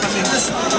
kasih